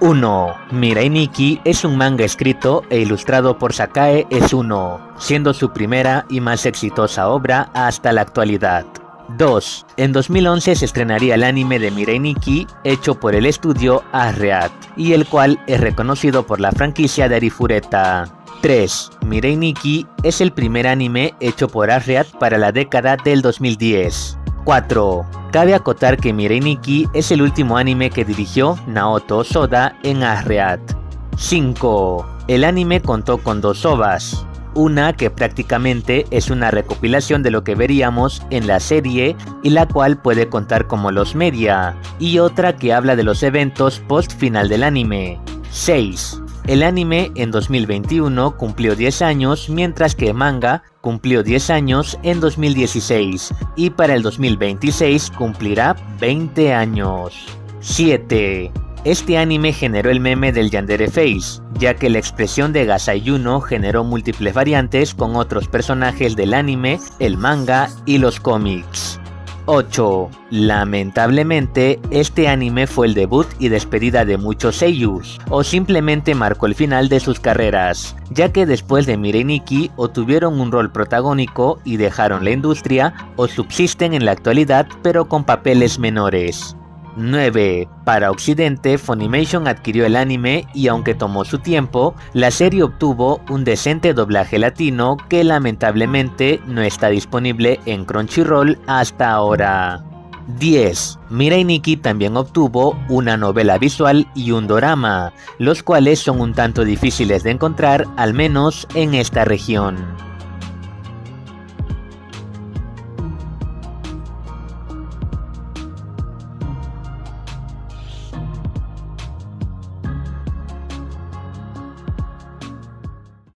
1. Mirai Nikki es un manga escrito e ilustrado por Sakae Esuno, siendo su primera y más exitosa obra hasta la actualidad. 2. En 2011 se estrenaría el anime de Mirai Nikki hecho por el estudio Arreat, y el cual es reconocido por la franquicia de Arifureta. 3. Mirai Nikki es el primer anime hecho por Arreat para la década del 2010. 4. Cabe acotar que Mirai Nikki es el último anime que dirigió Naoto Soda en Arreat. 5. El anime contó con dos ovas, una que prácticamente es una recopilación de lo que veríamos en la serie y la cual puede contar como los media, y otra que habla de los eventos post final del anime. 6. El anime en 2021 cumplió 10 años, mientras que manga cumplió 10 años en 2016 y para el 2026 cumplirá 20 años. 7. Este anime generó el meme del Yandere Face, ya que la expresión de Gasayuno generó múltiples variantes con otros personajes del anime, el manga y los cómics. 8. Lamentablemente, este anime fue el debut y despedida de muchos seiyus, o simplemente marcó el final de sus carreras, ya que después de Mireniki o tuvieron un rol protagónico y dejaron la industria, o subsisten en la actualidad pero con papeles menores. 9. Para Occidente, Funimation adquirió el anime y aunque tomó su tiempo, la serie obtuvo un decente doblaje latino que lamentablemente no está disponible en Crunchyroll hasta ahora. 10. Mirai Nikki también obtuvo una novela visual y un dorama, los cuales son un tanto difíciles de encontrar al menos en esta región.